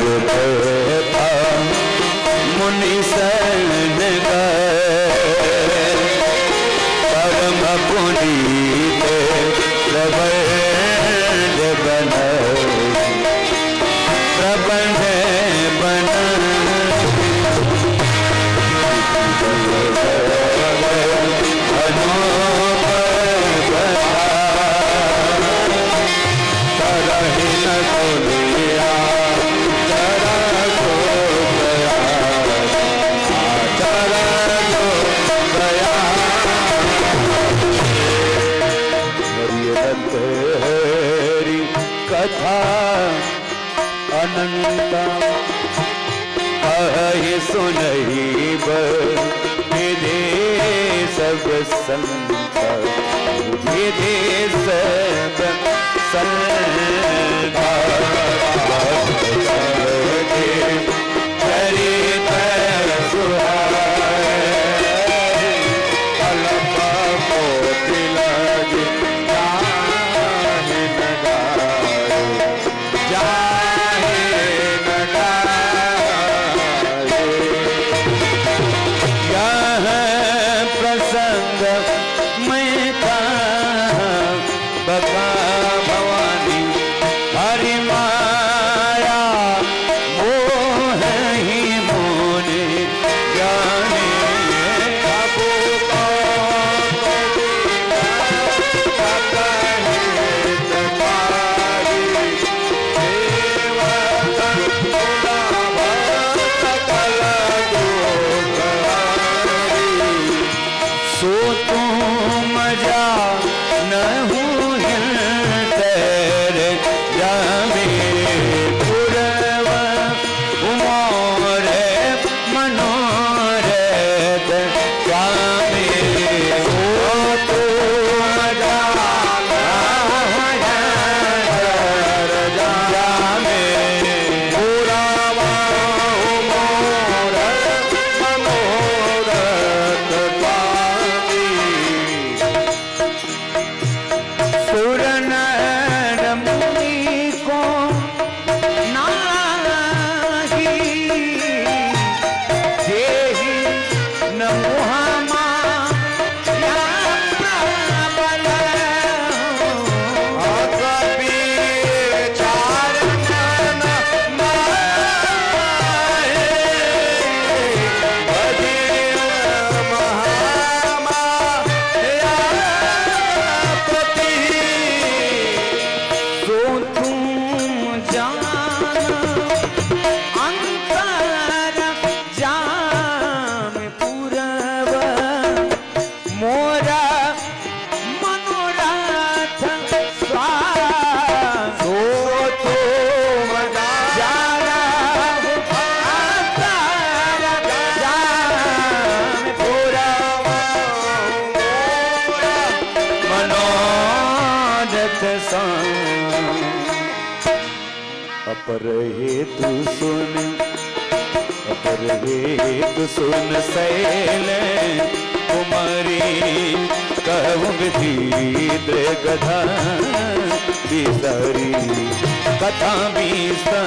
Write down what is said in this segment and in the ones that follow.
vô tư कथा अनंता कहे सुनही बेदे सब संत बेदे सब संत। पर हे तू सुन, पर हे तू सुन सैल। कुमारी, कहूँ धीरे कथा बिसारी कथा बिसारी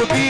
the be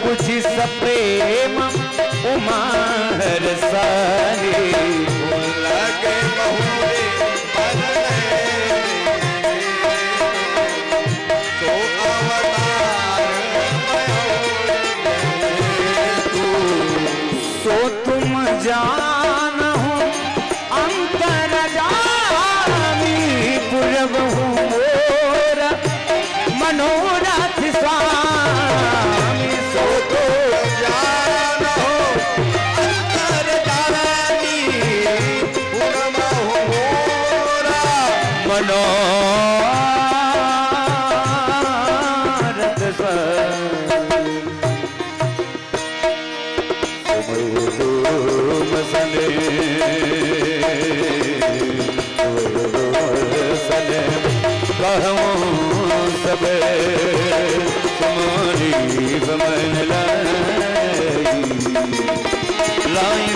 बुझी सप्रेम उमा हर सारी।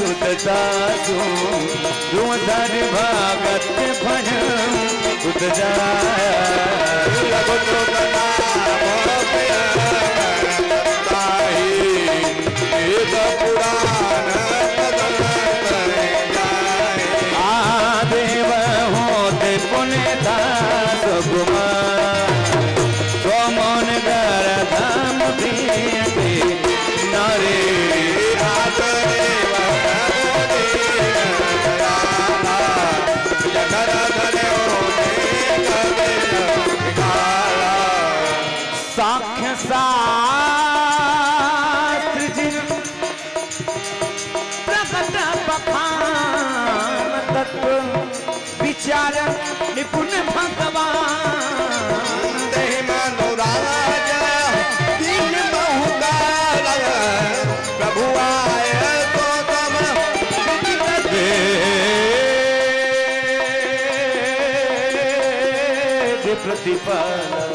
सुत दासू तूं दर भागत भॼ उत जाया। प्रतिपाला।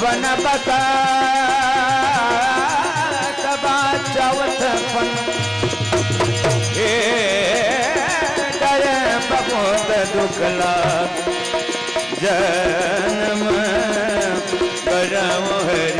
पवन बता चौथ पन हे डर बहुत दुखला। जन्म करम हर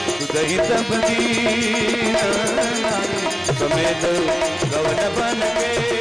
तुझही तब दीन समेत गवन बन के